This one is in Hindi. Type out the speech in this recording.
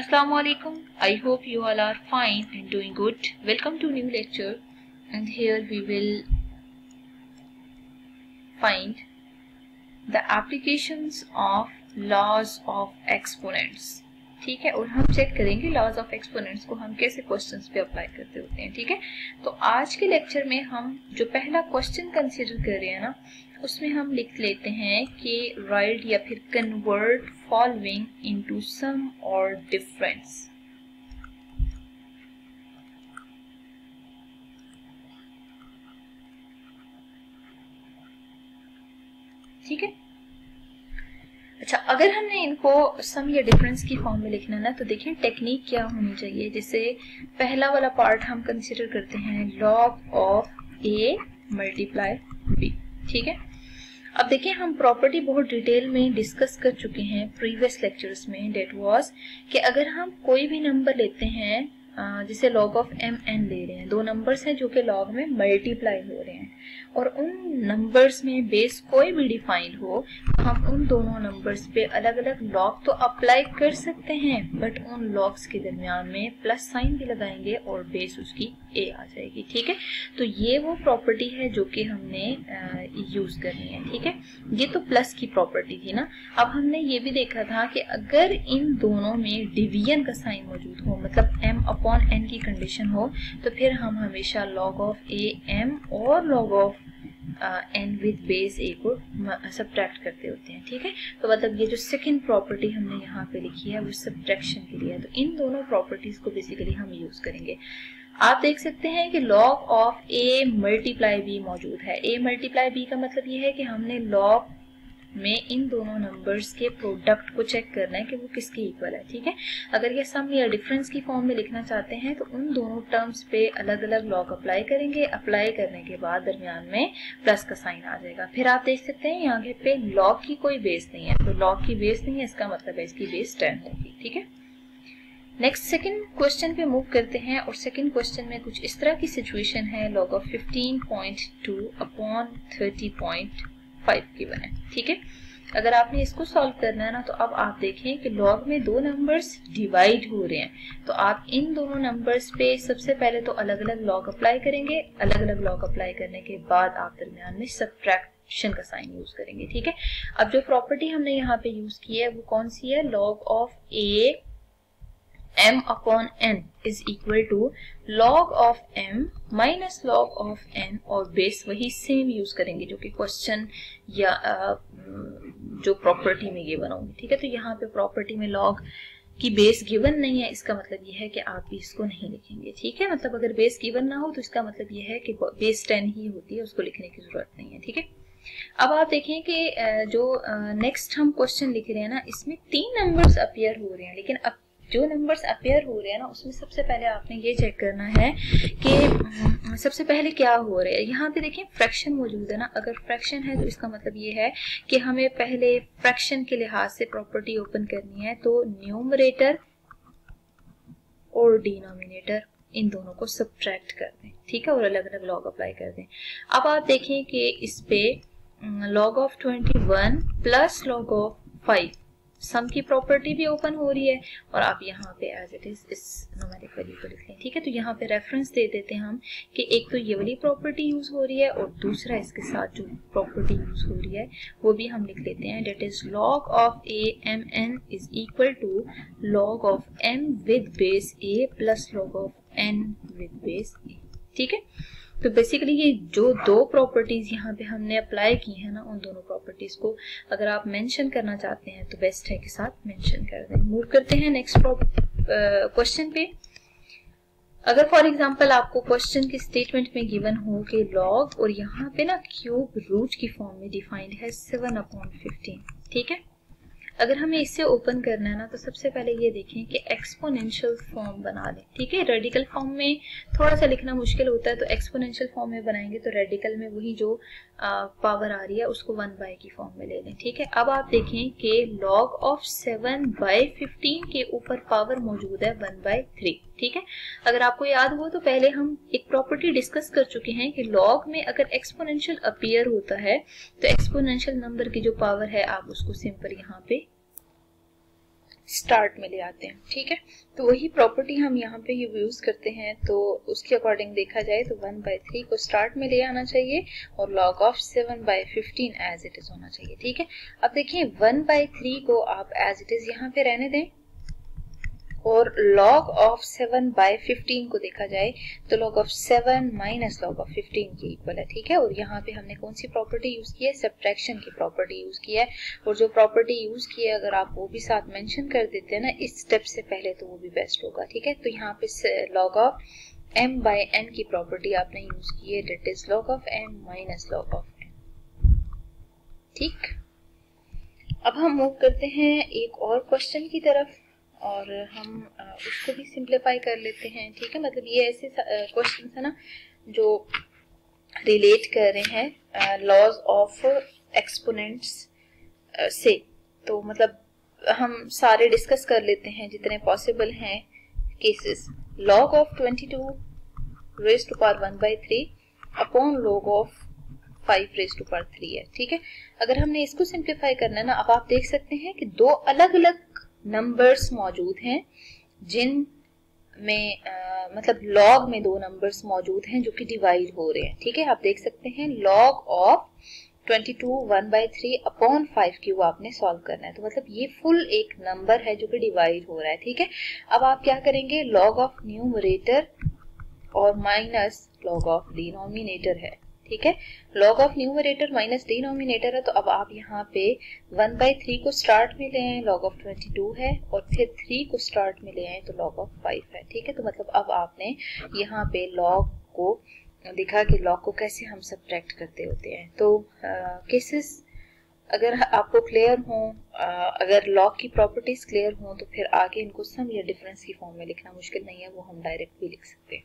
Assalamu alaikum. I hope you all are fine and doing good. Welcome to new lecture and here we will find the applications of laws of exponents. ठीक है, और हम चेक करेंगे लॉज ऑफ़ एक्सपोनेंट्स को हम कैसे क्वेश्चंस पे अप्लाई करते होते हैं, ठीक है? तो आज के लेक्चर में हम जो पहला क्वेश्चन कंसीडर कर रहे हैं ना, उसमें हम लिख लेते हैं कि राइट या फिर कन्वर्ट फॉलोइंग इनटू सम और डिफरेंस ठीक है? अच्छा अगर हमने इनको सम या डिफरेंस की फॉर्म में लिखना ना तो देखिए टेक्निक क्या होनी चाहिए। जैसे पहला वाला पार्ट हम कंसिडर करते हैं log of A multiply B ठीक है? अब देखिए हम प्रॉपर्टी बहुत डिटेल में डिस्कस कर चुके हैं प्रीवियस लेक्चर्स में डेट वाज कि अगर हम कोई भी नंबर लेते हैं जिसे लॉग ऑफ़ एम एन ले रहे हैं। दो नंबर्स हैं जो कि लॉग में मल्टीप्लाई हो रहे हैं। और उन नंबर्स में बेस कोई भी डिफाइन हो, हम उन दोनों नंबर्स पे अलग अलग लॉग तो अप्लाई कर सकते हैं बट उन लॉग्स के दरमियान में प्लस साइन भी लगाएँगे और बेस उसकी ए आ जाएगी, ठीक है? तो ये वो प्रॉपर्टी है जो कि हमने यूज़ करनी है, ठीक है? ये तो प्लस की प्रॉपर्टी थी ना? अब हमने ये भी देखा था कि अगर इन दोनों में डिवीज़न का साइन मौजूद हो मतलब एम अपॉन एन की कंडीशन हो तो फिर हम हमेशा लॉग ऑफ़ ए एम और log of N with base A को सब्ट्रैक्ट करते होते हैं, ठीक है? तो मतलब ये जो सेकंड प्रॉपर्टी हमने यहाँ पे लिखी है, वो सब्ट्रैक्शन के लिए है तो इन दोनों प्रॉपर्टीज़ को बेसिकली हम यूज़ करेंगे। आप देख सकते हैं कि log of A multiply B मौजूद है। ए मल्टीप्लाई बी का मतलब ये है कि हमने लॉग में इन दोनों नंबर्स के प्रोडक्ट को चेक करना है कि वो किसके इक्वल है, ठीक है? अगर ये सम या डिफरेंस की फॉर्म में लिखना चाहते हैं तो उन दोनों टर्म्स पे अलग अलग लॉग अप्लाई करेंगे। अप्लाई करने के बाद दरमियान में प्लस का साइन आ जाएगा। फिर आप देख सकते हैं, यहाँ पे लॉग की कोई बेस नहीं है। तो लॉग की बेस नहीं है, इसका मतलब है इसकी बेस टेन होगी, ठीक है? नेक्स्ट सेकंड क्वेश्चन पे मूव करते हैं और सेकंड क्वेश्चन में कुछ इस तरह की सिचुएशन है। लॉग ऑफ़ 15.2 अपॉन 30.5 की बने। ठीक है? अगर आपने इसको सॉल्व करना है ना तो अब आप देखें कि लॉग में दो नंबर्स डिवाइड हो रहे हैं। तो आप इन दोनों नंबर्स पे सबसे पहले तो अलग अलग लॉग अप्लाई करेंगे। अलग अलग लॉग अप्लाई करने के बाद आप दरमियान में सब्ट्रैक्शन का साइन यूज़ करेंगे। ठीक है? अब जो प्रॉपर्टी हमने यहाँ पे यूज़ की है, वो कौन सी है? Log of A m upon n is equal to log of m minus log of n और बेस वही सेम यूज़ करेंगे, जो कि क्वेश्चन या जो प्रॉपर्टी में गिवन होंगे ठीक है? तो यहाँ पे प्रॉपर्टी में लॉग की बेस गिवन नहीं है, इसका मतलब यह है कि आप भी इसको नहीं लिखेंगे, ठीक है? मतलब अगर बेस गिवन ना हो तो इसका मतलब यह है कि बेस टेन ही होती है, उसको लिखने की ज़रूरत नहीं है, ठीक है? अब आप देखें कि जो नेक्स्ट हम क्वेश्चन लिख रहे हैं ना, इसमें तीन नंबर्स अपियर हो रहे हैं, लेकिन अब जो नंबर्स अपेयर हो रहे हैं ना, उसमें सबसे पहले आपने ये चेक करना है कि सबसे पहले क्या हो रहा है। यहाँ पे देखिए फ्रैक्शन मौजूद है ना। अगर फ्रैक्शन है तो इसका मतलब ये है कि हमें पहले फ्रैक्शन के लिहाज से प्रॉपर्टी ओपन करनी है तो न्यूमरेटर और डिनोमिनेटर इन दोनों को सब्ट्रैक्ट कर दें, ठीक है? और अलग अलग लॉग अप्लाई कर दें। अब आप देखें कि इस पे log of twenty one plus log of five sum की प्रॉपर्टी भी ओपन हो रही है और आप यहाँ पे एज इट इज़ इस नोमेरिक वैल्यू को लिख लें। ठीक है? तो यहाँ पे रेफरेंस दे देते हैं हम कि एक तो ये वाली प्रॉपर्टी यूज़ हो रही है और दूसरा इसके साथ जो प्रॉपर्टी यूज़ हो रही है, वो भी हम लिख लेते हैं that is log of A M N is equal to log of M with base A plus log of N with base A ठीक है? तो बेसिकली ये जो दो प्रॉपर्टीज़ यहाँ पे हमने अप्लाई की है ना, उन दोनों प्रॉपर्टीज़ को अगर आप मेंशन करना चाहते हैं तो बेस्ट है के साथ मेंशन कर दें। मूव करते हैं नेक्स्ट क्वेश्चन पे। अगर फॉर एग्जांपल आपको क्वेश्चन के स्टेटमेंट में गिवन हो कि लॉग और यहाँ पे ना क्यूब रूट की फॉर्म में डिफाइंड है सेवन अपॉन फिफ्टीन ठीक है? अगर हमें इससे ओपन करना है ना तो सबसे पहले ये देखें कि एक्सपोनेंशियल फॉर्म बना लें ठीक है? रेडिकल फॉर्म में थोड़ा सा लिखना मुश्किल होता है तो एक्सपोनेंशियल फॉर्म में बनाएँगे तो रेडिकल में वही जो पावर आ रही है, उसको वन बाय की फॉर्म में ले लें। ठीक है? अब आप देखें कि log of seven by fifteen के ऊपर पावर मौजूद है वन बाय थ्री ठीक है? अगर आपको याद हो तो पहले हम एक प्रॉपर्टी डिस्कस कर चुके हैं कि लॉग में अगर एक्सपोनेंशियल अपीयर होता है तो एक्सपोनेंशियल नंबर की जो पावर है, आप उसको सिंपल यहाँ पे स्टार्ट में ले आते हैं, ठीक है? तो वही प्रॉपर्टी हम यहाँ पे यूज़ करते हैं तो उसके अकॉर्डिंग देखा जाए तो वन बाई थ्री को स्टार्ट में ले आना चाहिए और log of seven by fifteen as it is होना चाहिए, ठीक है? अब देखिए वन बाय थ्री को आप एज इट इज़ यहाँ पे रहने दें। और log of seven by fifteen को देखा जाए तो log of seven minus log of fifteen के इक्वल है, ठीक है? और यहाँ पे हमने कौन सी प्रॉपर्टी यूज़ की है? सब्ट्रैक्शन की प्रॉपर्टी यूज़ की है। और जो प्रॉपर्टी यूज़ की है, अगर आप वो भी साथ मेंशन कर देते हैं ना, इस स्टेप से पहले तो वो भी बेस्ट होगा, ठीक है? तो यहाँ पे log of m by n की प्रॉपर्टी आपने यूज़ की है that is log of m minus log of n, ठीक? अब हम मूव करते हैं एक और क्वेश्चन की तरफ़। और हम उसको भी सिंप्लीफाई कर लेते हैं, ठीक है? मतलब ये ऐसे क्वेश्चन है ना, जो रिलेट कर रहे हैं लॉज ऑफ़ एक्सपोनेंट्स से। तो मतलब हम सारे डिस्कस कर लेते हैं, जितने पॉसिबल हैं cases log of 22 raise to power one by three upon log of five raise to power three है, ठीक है? अगर हमने इसको सिंप्लीफाई करना है ना, अब आप देख सकते हैं कि दो अलग अलग नंबर्स मौजूद हैं जिन में आ, मतलब लॉग में दो नंबर्स मौजूद हैं जो कि डिवाइड हो रहे हैं। ठीक है? आप देख सकते हैं log of 22 to one by three upon five cube आपने सॉल्व करना है। तो मतलब ये फुल एक नंबर है जो कि डिवाइड हो रहा है। ठीक है? अब आप क्या करेंगे? लॉग ऑफ़ न्यूमरेटर और माइनस लॉग ऑफ़ डिनोमिनेटर है। ठीक है? Log of numerator minus denominator है तो अब आप यहाँ पे वन बाई थ्री को स्टार्ट में ले आए लॉग ऑफ़ ट्वेंटी टू है, और फिर थ्री को स्टार्ट में ले आए तो लॉग ऑफ़ फाइव है, ठीक है? तो मतलब अब आपने यहाँ पे लॉग को दिखा कि लॉग को कैसे हम सब्ट्रैक्ट करते होते हैं। तो केसेस अगर आपको क्लियर हो अगर लॉग की प्रॉपर्टीज़ क्लियर हो तो फिर आगे इनको सम या डिफरेंस की फॉर्म में लिखना मुश्किल नहीं है, वो हम डायरेक्ट भी लिख सकते हैं।